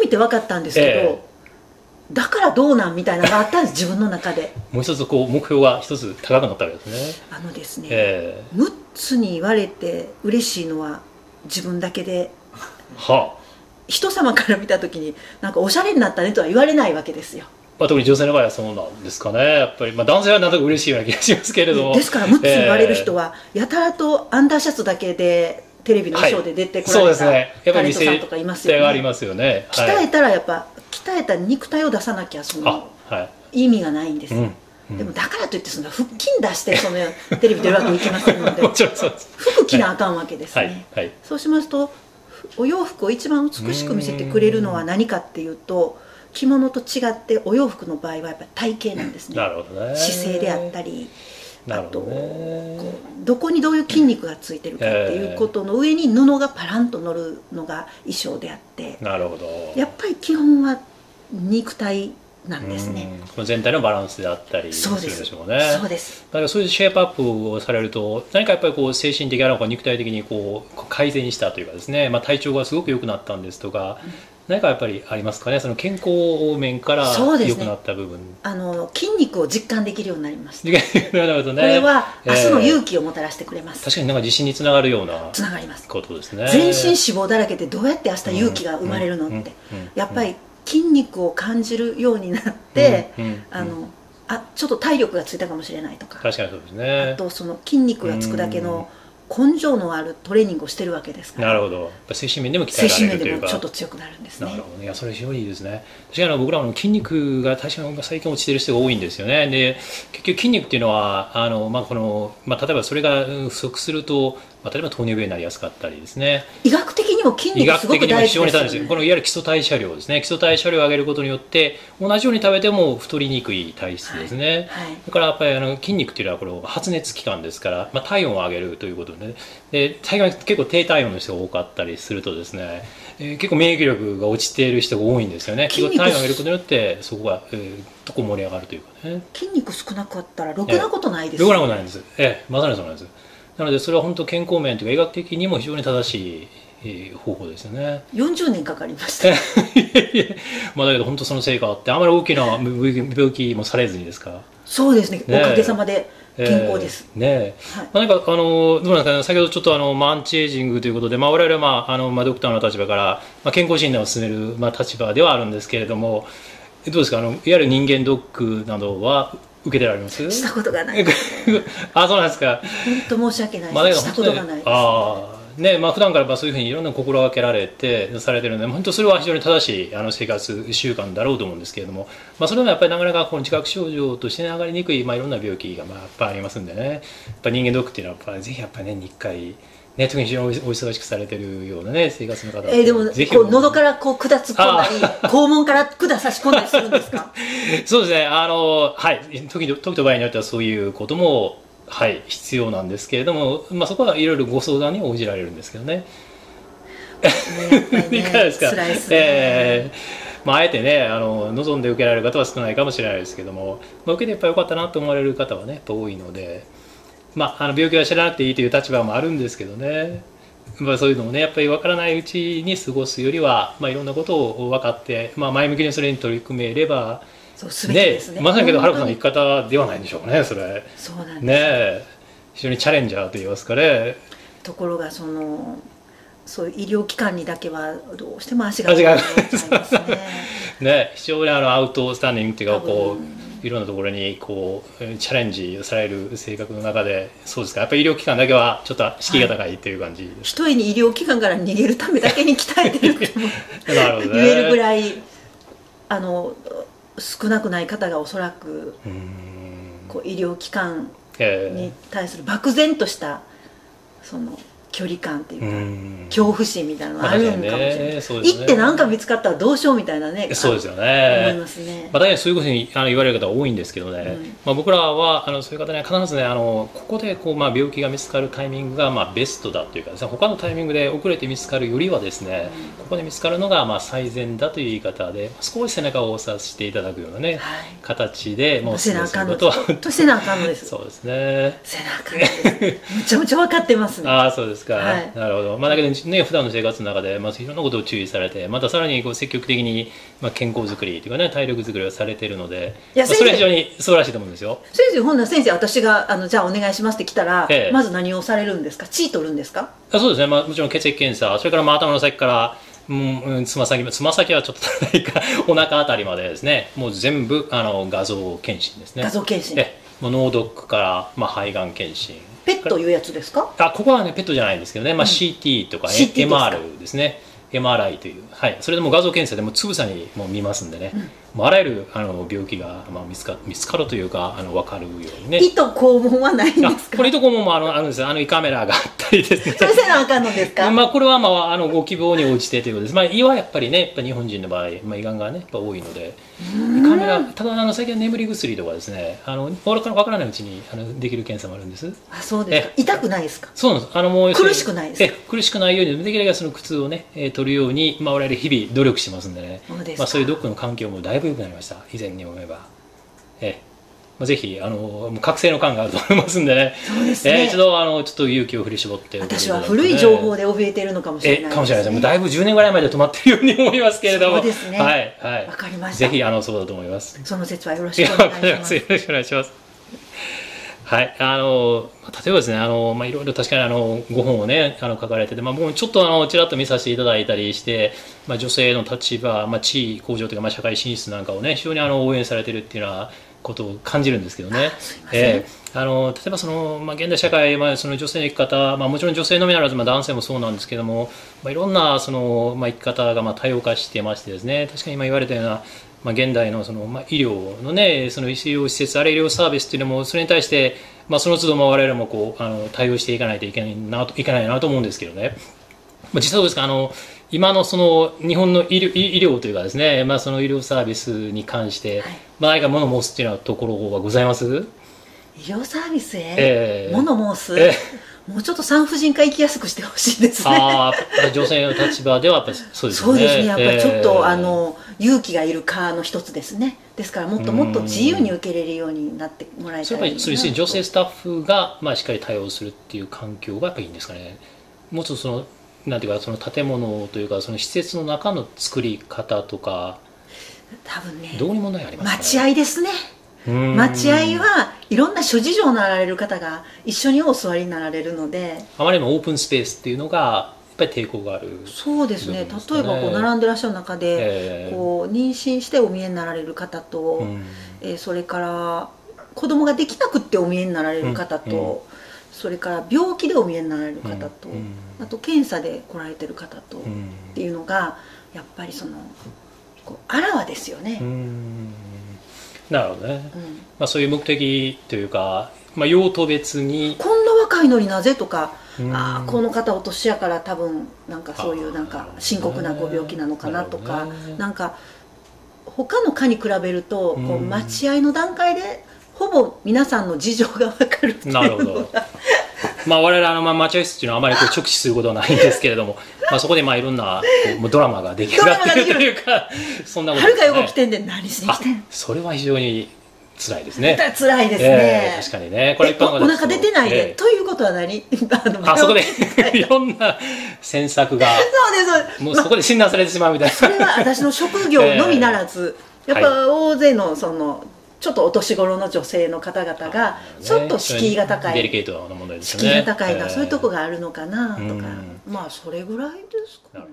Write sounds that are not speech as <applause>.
みて分かったんですけど、えだからどうなんみたいなのがあったんです <laughs> 自分の中で。もう一つこう目標が一つ高くなったわけですね。あのですね、え6つに言われて嬉しいのは自分だけでえはあ。人様から見た時になんかおしゃれになったねとは言われないわけですよ。まあ、特に女性の場合はそうなんですかね。やっぱり、まあ、男性はなんとなく嬉しいような気がしますけれども。ですから6つ言われる人は、やたらとアンダーシャツだけでテレビのショーで出てこられたですねやっぱり見せタレントさんとかいますよ手がありねますよね。鍛えたらやっぱ鍛えた肉体を出さなきゃそのあはい。意味がないんです。よ、うん。うん。でもだからといってその腹筋出してそのテレビ出るわけにいきませんので。<laughs> 服着なあかんわけですね、はい。はい。そうしますとお洋服を一番美しく見せてくれるのは何かっていうと着物と違ってお洋服の場合はやっぱり体型なんですね。姿勢であったりあとなるほどね。こうどこにどういう筋肉がついてるかっていうことの上に布がパランと乗るのが衣装であってなるほど。やっぱり基本は肉体なんですね。うん。この全体のバランスであったりするそうですでしょうね。そうです。だからそういうシェイプアップをされると何かやっぱりこう精神的なのか肉体的にこう改善したというかですね、まあ、体調がすごく良くなったんですとか、何かやっぱりありますかね？その健康面から良くなった部分。あの筋肉を実感できるようになりましたなるほどね。<laughs> これは明日のえ勇気をもたらしてくれます、ー確かになんか自信につながるようなつながります。ことですね。全身脂肪だらけでどうやって明日勇気が生まれるのって、うんうんうんやっぱり筋肉を感じるようになって、うんうんあのあちょっと体力がついたかもしれないとか、確かにそうですね。あ。とその筋肉がつくだけの根性のあるトレーニングをしてるわけですからなるほど。やっぱ精神面でも鍛精えら神面でもれるというか。ちょっと強くなるんですねなるほどね。いや、それ非常にいいですね。確かにあの僕らの筋肉が確かに最近落ちてる人が多いんですよね。で、結局筋肉っていうのは、あの、まあ、この、まあ、例えばそれがうん不足すると、まあ、例えば糖尿病になりやすかったりですね。医学的にも筋医肉すごく学的にも大事ですよ非常に大事です。このねいわゆる基礎代謝量ですね。基礎代謝量を上げることによって、同じように食べても太りにくい体質ですね。はいだからやっぱりあの筋肉っていうのはこれ発熱器官ですから、まあ、体温を上げるということで,、ね、で体が結構低体温の人が多かったりするとですね、えー結構免疫力が落ちている人が多いんですよね筋肉体温を上げることによってそこが、えー、とこ盛り上がるというかね筋肉少なかったらろくなことないですよよくなことないんです、ええ、まさにそうなんですなのでそれは本当健康面というか医学的にも非常に正しいえー方法ですよね。40年かかりました。<laughs> まあだけど本当その成果あってあまり大きな病気もされずにですか？そうですね。ねおかげさまで健康です、えーねえ。はい。まあ、なんかあのどうなんですかね先ほどちょっとあの、まあ、アンチエイジングということで、まあ、我々は、まああのまあ、ドクターの立場から、まあ、健康診断を進める、まあ、立場ではあるんですけれどもどうですか？あのいわゆる人間ドックなどは受けてられます？したことがない。<laughs> あそうなんですか。本当申し訳ない。まあ、したことがないです。ああねまあ普段からまあそういうふうにいろんな心がけられてされてるので本当それは非常に正しいあの生活習慣だろうと思うんですけれども、まあ、それもやっぱりなかなかこの自覚症状として上がりにくい、まあ、いろんな病気がまあやっぱりありますんでね。やっぱ人間ドックっていうのはやっぱりぜひやっぱり年に1回ね、特に非常にお忙しくされてるようなね生活の方えーでもぜひこう喉からこう管突っ込んだり <laughs> 肛門から管差し込んだりするんですか？そうですね、あの、はい、時と時と場合によってはそういうことも、はい、必要なんですけれども、まあ、そこはいろいろご相談に応じられるんですけどね。やっぱり <laughs> いかがですか？辛いですね、えーまあ、あえてね、あの、望んで受けられる方は少ないかもしれないですけども、まあ、受けてやっぱり良かったなと思われる方はね、やっぱ多いので、まあ、あの病気は知らなくていいという立場もあるんですけどね。まあ、そういうのもねやっぱり分からないうちに過ごすよりは、まあ、いろんなことを分かって、まあ、前向きにそれに取り組めればそうすべきですねまさにけど、はるかさんの本生き方ではないんでしょうかね、それ。そうなんです、ねえ、非常にチャレンジャーと言いますかね。ところがそのそういう医療機関にだけはどうしても足が足がね <laughs> ね、非常にあのアウトスタンディングっていうか、こう、いろんなところにこうチャレンジされる性格の中で、そうですか、やっぱり医療機関だけはちょっと敷居が高いっていう感じです。一重に医療機関から逃げるためだけに鍛えてるっても <laughs> ね。言えるぐい。らいあの少なくない方がおそらく。こう医療機関えに対する漠然としたその距離感っていうか、ん。恐怖心みたいなのがあるんかもしれない、ね行って何か見つかったらどうしようみたいなねそうですよ思いね。ますね、まあ、大体そういうふうにあの言われる方多いんですけどね、うん。まあ、僕らはあのそういう方には必ずねあのここでこう、まあ、病気が見つかるタイミングが、まあ、ベストだというかです、ね、他のタイミングで遅れて見つかるよりはですね、ここで見つかるのが、まあ、最善だという言い方で少し背中を押させていただくようなね、はい形でもうせなあかんのことはですほんとせなあかんのです。<laughs> そうですね。せなあかんのですむちゃむちゃ分かってますね。ああそうですか、はい。なるほど、まあ、だけどね普段の生活の中で、まあ、いろんなことを注意されてまたさらにこう積極的に、まあ、健康づくりというかね体力づくりをされているのでいやまあ、それは先生。非常に素晴らしいと思うんですよ。先生ほんなら先生私があのじゃあお願いしますって来たら、ええ。まず何をされるんですか？血取るんですか？あそうですね、まあ、もちろん血液検査それからまあ頭の先からうんうんつま先つま先はちょっとないか <laughs> お腹あたりまでですね。もう全部あの画像検診ですね。画像検診。え。もう脳ドックから、まあ、肺がん検診ペットいうやつですか？あここはねペットじゃないんですけどね、まあ、CT とか、ですか？MR ですね。MRI という、はい、それでも画像検査でもつぶさにもう見ますんでね、もうあらゆるあの病気が、まあ、見つか見つかるというかあの分かるようにね。胃と肛門はないんあですか？これいとこももあのあるんですよあの胃カメラがあったりですね。<laughs> それせなあかんのですか、まあ、これは、まあ、あのご希望に応じてということです、まあ、胃はやっぱりねやっぱ日本人の場合、まあ、胃がんが、ね、やっぱ多いのでカメラただあの最近は眠り薬とかですねあのわからわからないうちにあのできる検査もあるんです。あそうですか。痛くないですか？そうなんです。あのもう苦しくないです苦しくないようにできるだけその苦痛をね、えー取るように、まあ、我々日々努力してますんでね。そうですか。まあ、そういうドックの環境もだいぶ良くなりました。以前に思えば。ええ。まあ、ぜひあの覚醒の感があると思いますんでね。そうですね。えー一度あのちょっと勇気を振り絞って私は古い情報で怯えているのかもしれないえかもしれないです。もうだいぶ10年ぐらい前で止まってるように思いますけれども。そうですね。はいはい。わかりました。ぜひあのそうだと思います。その説はよろしくお願いします。よろしくお願いしますはいあの例えばですねあの、まあ、いろいろ確かにあのご本をねあの書かれてて、まあ、僕もちょっとあのちらっと見させていただいたりして、まあ、女性の立場、まあ、地位向上というか、まあ、社会進出なんかをね非常にあの応援されてるっていうようなことを感じるんですけどね。ええあの例えばその、まあ、現代社会、まあ、その女性の生き方、まあ、もちろん女性のみならず、まあ、男性もそうなんですけども、まあ、いろんなその、まあ、生き方がまあ多様化してましてですね確かに今言われたような、まあ、現代のその、まあ、医療のねその医療施設あるいは医療サービスっていうのもそれに対して、まあ、その都度まあ我々もこうあの対応していかないといけないなといけないなと思うんですけどね。まあ、実際どうですかあの今のその日本の医療医医療というかですね、まあ、その医療サービスに関して、はい。まあ、何か物申すっていうようなところはございます？医療サービスへ？ええ。物申す、えもうちょっと産婦人科行きやすくしてほしいですね。ああ、女性の立場ではやっぱりそうですよね。そうですね。やっぱりちょっと、えーあの勇気がいる科の一つですね。ですからもっともっと自由に受け入れるようになってもらえそたらいいなれやっぱりそうですね。女性スタッフが、まあ、しっかり対応するっていう環境がやっぱりいいんですかね。もうちょっとそのなんていうかその建物というかその施設の中の作り方とか多分ねどうに問題ありますか、ね、待合ですね。待合はいろんな諸事情のあられる方が一緒にお座りになられるので。あまりにもオープンスペースっていうのがやっぱり抵抗がある。そうですね。例えばこう並んでらっしゃる中で、えーこう妊娠してお見えになられる方と、うん。えーそれから子供ができなくってお見えになられる方と、うんうんそれから病気でお見えになられる方と、うんあと検査で来られてる方と、っうん。ていうのがやっぱりそのこうあらわですよね。なるほどね。うん。まあ、そういう目的というか、まあ、用途別に、こんな若いのになぜとか、うん。ああこの方お年やから多分なんかそういうなんか深刻なご病気なのかなとかなんか他の科に比べるとこううん。待合の段階でほぼ皆さんの事情が分かるっていうのなるほど。まあ、我々あの、まあ、待合室っていうのはあまりこう直視することはないんですけれども、<laughs> まあ、そこでまあいろんなこうもうドラマが出来上がっているというか、そんなことはるか横来てんで何しに来て。んあそれは非常に辛いですね。<laughs> 辛いですえね。え、確かにね。これ一般おお腹出てないで、ええ。ということは何？<laughs> あのあそこでいろんな詮索が、そうですそうです。もうそこで診断されてしまうみたいな。それは私の職業のみならず、ええ。やっぱ大勢のそのちょっとお年頃の女性の方々がちょっと敷居が高い、デリケートな問題ですよね。敷居が高いな、ええそういうとこがあるのかなとか、うん。まあそれぐらいですかね